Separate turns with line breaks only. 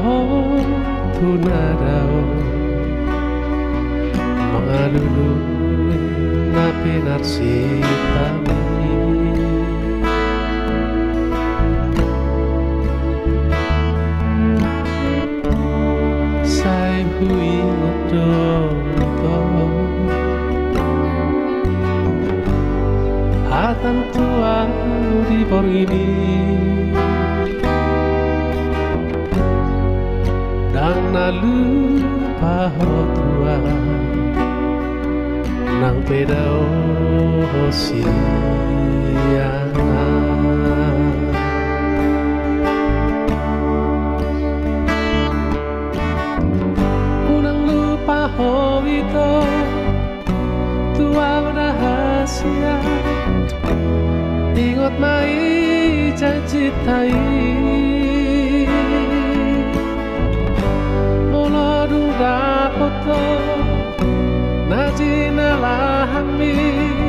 ho tunarao Mangalulu na pinarsitami Sai hui oto Hatan tua di ini Dan nalupa ho tua Nang pedao ho siya Unang lupa ho ito Tua rahasia. Ingot mai janji tai نادينا العهمي